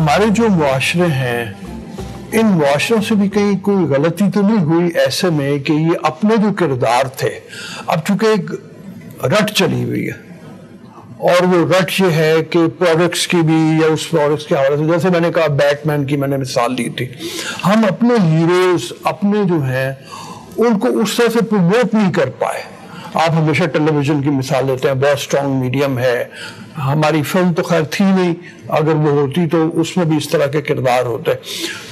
हमारे जो मुआरे हैं, इन मुआरों से भी कहीं कोई गलती तो नहीं हुई ऐसे में कि ये अपने जो किरदार थे, अब चूँकि एक रट चली हुई है, और वो रट ये है कि प्रोडक्ट्स की भी या उस प्रोडक्ट्स के हवाले से, जैसे मैंने कहा बैटमैन की मैंने मिसाल दी थी, हम अपने हीरोज अपने जो हैं, उनको उस तरह से प्रमोट नहीं कर पाए। आप हमेशा टेलीविज़न की मिसाल लेते हैं बहुत स्ट्रॉन्ग मीडियम है। हमारी फ़िल्म तो खैर थी नहीं अगर वो होती तो उसमें भी इस तरह के किरदार होते।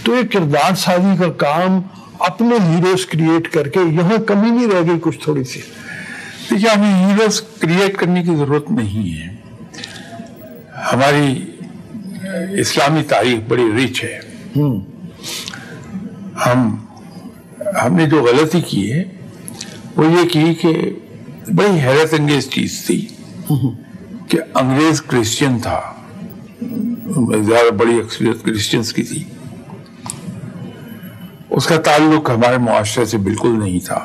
तो ये किरदार साजी का काम अपने हीरोज क्रिएट करके यहाँ कमी नहीं रह गई कुछ थोड़ी सी देखिए हमें हीरोज क्रिएट करने की ज़रूरत नहीं है। हमारी इस्लामी तारीख बड़ी रिच है। हम हमने जो गलती की है वो ये की कि बड़ी हैरत अंगेज चीज़ थी कि अंग्रेज़ क्रिश्चियन था। ज़्यादा बड़ी अक्सरियत क्रिश्चियंस की थी। उसका ताल्लुक हमारे मुआशरे से बिल्कुल नहीं था।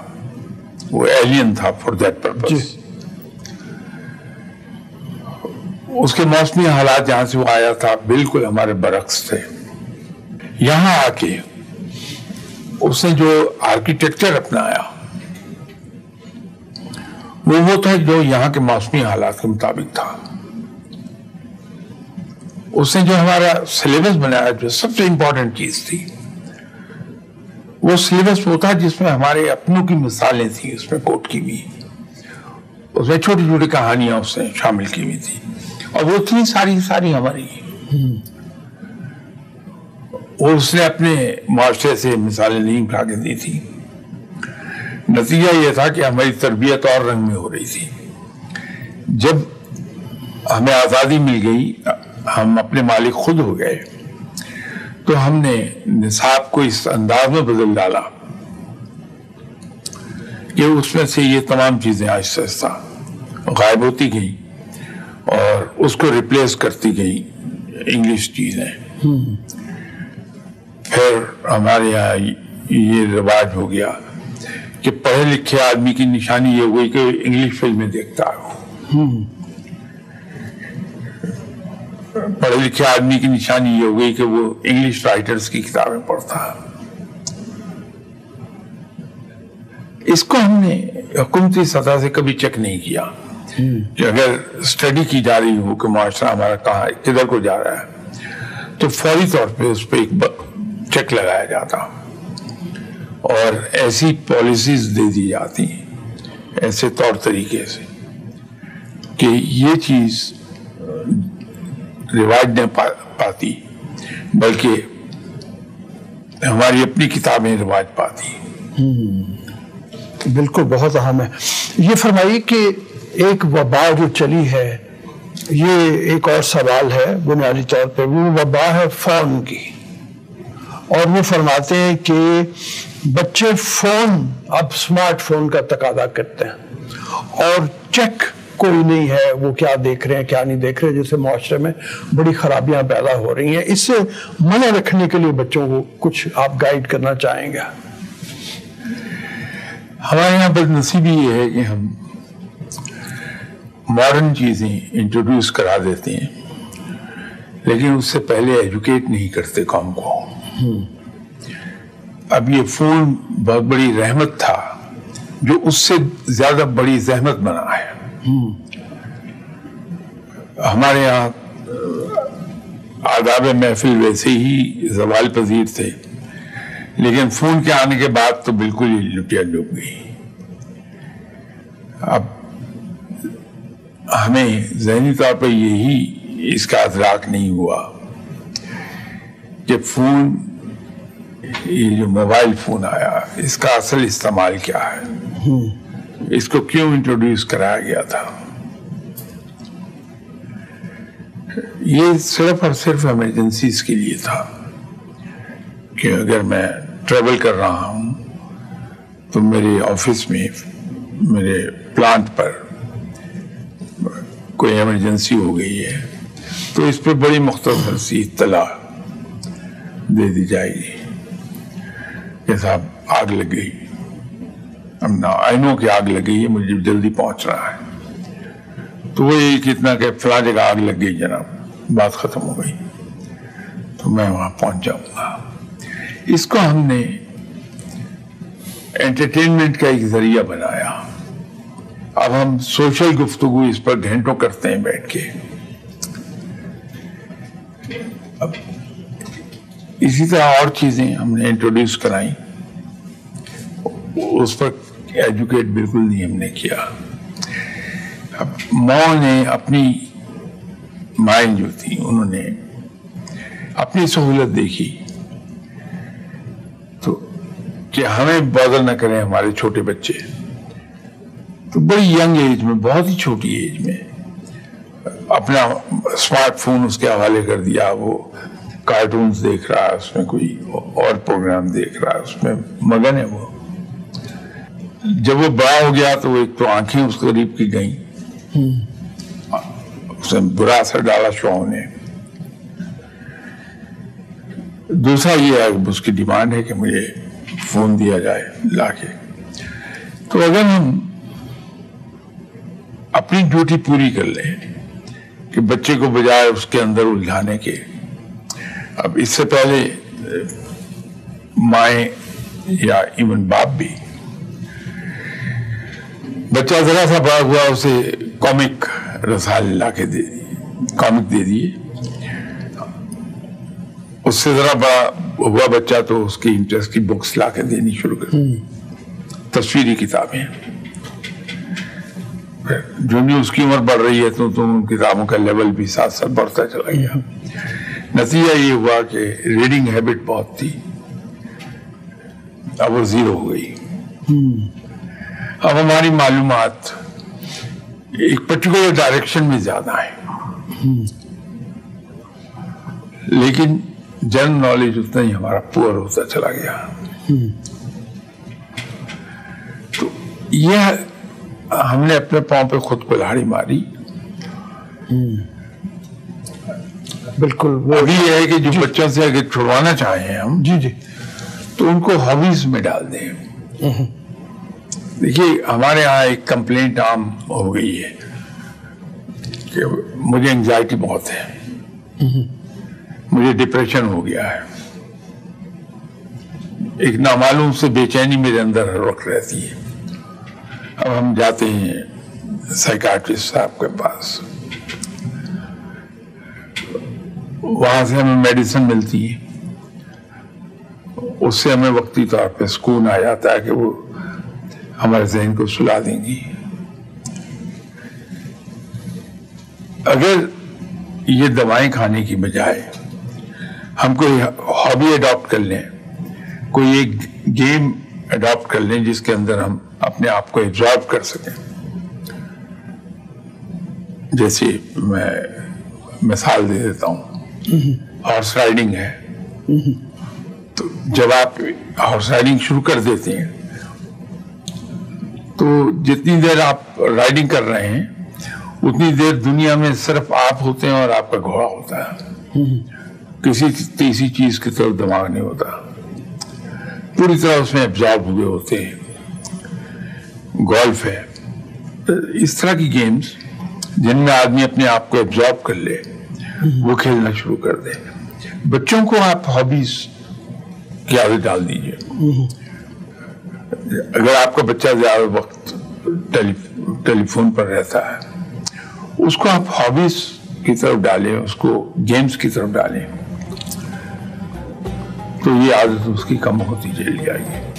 वो एलियन था फॉर दैट पर्पज उसके मौसमी हालात जहाँ से वो आया था बिल्कुल हमारे बरक्स थे। यहाँ आके उसने जो आर्किटेक्चर अपनाया वो वो था जो यहाँ के मौसमी हालात के मुताबिक था। उसने जो हमारा सिलेबस बनाया, जो सबसे इंपॉर्टेंट चीज़ थी, वो सिलेबस वो था जिसमें हमारे अपनों की मिसालें थी उसमें कोट की भी उसमें छोटी छोटी कहानियाँ उसने शामिल की हुई थी। और वो थी सारी सारी हमारी। और उसने अपने मुआरे से मिसालें नहीं उठा के दी थी। नतीजा यह था कि हमारी तरबियत और रंग में हो रही थी। जब हमें आज़ादी मिल गई हम अपने मालिक खुद हो गए तो हमने निसाब को इस अंदाज में बदल डाला कि उसमें से ये तमाम चीज़ें आहिस्ता आहिस्ता गायब होती गई और उसको रिप्लेस करती गई इंग्लिश चीज़ें। फिर हमारे यहाँ ये रिवाज हो गया कि पढ़े लिखे आदमी की निशानी ये हुई कि इंग्लिश फ़िल्में देखता हो। पढ़े लिखे आदमी की निशानी ये हो गई कि वो इंग्लिश राइटर्स की किताबें पढ़ता है। इसको हमने हुकूमती सतह से कभी चेक नहीं किया। कि अगर स्टडी की जा रही हो कि माशरा हमारा कहा किधर को जा रहा है तो फौरी तौर पे उस पर एक चेक लगाया जाता। और ऐसी पॉलिसीज़ दे दी जाती हैं ऐसे तौर तरीके से कि ये चीज़ रिवाज नहीं पा, पाती बल्कि हमारी अपनी किताबें रिवाज पाती बिल्कुल बहुत अहम है। ये फरमाइए कि एक वबा जो चली है ये एक और सवाल है बुनियादी तौर पे। वो वबा है फ़ोन की और वो फरमाते हैं कि बच्चे फ़ोन अब स्मार्टफ़ोन का तकादा करते हैं। और चेक कोई नहीं है वो क्या देख रहे हैं क्या नहीं देख रहे जैसे माशरे में बड़ी खराबियाँ पैदा हो रही हैं। इससे मना रखने के लिए बच्चों को कुछ आप गाइड करना चाहेंगे? हमारे यहाँ बदनसीबी ये है कि हम मॉडर्न चीज़ें इंट्रोड्यूस करा देते हैं लेकिन उससे पहले एजुकेट नहीं करते कौम को। अब ये फ़ोन बहुत बड़ी रहमत था, जो उससे ज़्यादा बड़ी जहमत बना है। हमारे यहाँ आदाब महफिल वैसे ही जवाल पजीर थे, लेकिन फ़ोन के आने के बाद तो बिल्कुल ही लुटिया डूब गई। अब हमें जहनी तौर पर यही इसका अदराक नहीं हुआ, कि फ़ोन ये जो मोबाइल फ़ोन आया इसका असल इस्तेमाल क्या है? इसको क्यों इंट्रोड्यूस कराया गया था? ये सिर्फ़ और सिर्फ़ इमरजेंसीज के लिए था कि अगर मैं ट्रेवल कर रहा हूँ तो मेरे ऑफ़िस में मेरे प्लांट पर कोई इमरजेंसी हो गई है तो इस पर बड़ी मुख्तर सी इतला दे दी जाएगी। कि साहब आग लग गई। अब ना आइनों की आग लग गई है, मुझे जल्दी पहुँच रहा है। तो वो ये कितना कि फला जगह आग लग गई, जनाब। बात खत्म हो गई। तो मैं वहाँ पहुँच जाऊँगा। इसको हमने एंटरटेनमेंट का एक ज़रिया बनाया। अब हम सोशल गुफ्तगु इस पर घंटों करते हैं बैठ के। अब इसी तरह और चीज़ें हमने इंट्रोड्यूस कराई। उस पर एजुकेट बिल्कुल नहीं हमने किया। अब माओ ने अपनी माएँ जो थी, उन्होंने अपनी सहूलत देखी। तो कि हमें बॉदर न करें हमारे छोटे बच्चे। तो बड़ी यंग एज में, बहुत ही छोटी एज में अपना स्मार्टफ़ोन उसके हवाले कर दिया, वो कार्टून्स देख रहा है, उसमें कोई और प्रोग्राम देख रहा है, उसमें मगन है वो। जब वो बड़ा हो गया तो एक तो आँखें उस करीब की गई। उसने बुरा असर डाला शो ने। दूसरा ये है, उसकी डिमांड है कि मुझे फ़ोन दिया जाए लाके। तो अगर हम अपनी ड्यूटी पूरी कर लें कि बच्चे को बजाय उसके अंदर उलझाने के अब इससे पहले माए या इवन बाप भी। बच्चा जरा सा बड़ा हुआ उसे कॉमिक रसाल ला के दे कॉमिक दे दिए। उससे जरा बड़ा हुआ बच्चा तो उसके इंटरेस्ट की बुक्स ला के देनी शुरू कर तस्वीरी किताबें। जो भी उसकी उम्र बढ़ रही है तो तुम तो किताबों का लेवल भी साथ साथ बढ़ता चला गया। नतीजा ये हुआ कि रीडिंग हैबिट बहुत थी। अब वो ज़ीरो हो गई। अब हमारी मालूम एक पर्टिकुलर डायरेक्शन में ज़्यादा है। लेकिन जनरल नॉलेज उतना ही हमारा पुअर होता चला गया। तो यह हमने अपने पाँव पे खुद को लाड़ी मारी। बिल्कुल वो अभी यह है कि जो बच्चों से अगर छुड़वाना चाहें हम जी जी। तो उनको हॉबीज में डाल दें। देखिए हमारे यहाँ एक कंप्लेंट आम हो गई है कि मुझे एंजाइटी बहुत है। मुझे डिप्रेशन हो गया है। एक नामालूम से बेचैनी मेरे अंदर हर वक्त रहती है। अब हम जाते हैं साइकाट्रिस्ट साहब के पास। वहाँ से हमें मेडिसिन मिलती है। उससे हमें वक्ती तौर पे सुकून आ जाता है कि वो हमारे जहन को सुला देंगी। अगर ये दवाएँ खाने की बजाय हम कोई हॉबी अडॉप्ट कर लें, कोई एक गेम अडॉप्ट कर लें जिसके अंदर हम अपने आप को एब्जॉर्ब कर सकें। जैसे मैं मिसाल दे देता हूँ। हॉर्स राइडिंग है। तो जब आप हॉर्स राइडिंग शुरू कर देते हैं तो जितनी देर आप राइडिंग कर रहे हैं, उतनी देर दुनिया में सिर्फ़ आप होते हैं और आपका घोड़ा होता है। किसी तीसरी चीज़ की तरफ़ दिमाग नहीं होता। पूरी तरह उसमें एब्जॉर्ब हुए होते हैं। गोल्फ है। इस तरह की गेम्स जिनमें आदमी अपने आप को एब्जॉर्ब कर ले। वो खेलना शुरू कर दे। बच्चों को आप हॉबीज की आदत डाल दीजिए। अगर आपका बच्चा ज़्यादा वक्त टेली, टेलीफोन पर रहता है उसको आप हॉबीज की तरफ़ डालें उसको गेम्स की तरफ़ डालें तो ये आदत उसकी कम होती चली जाएगी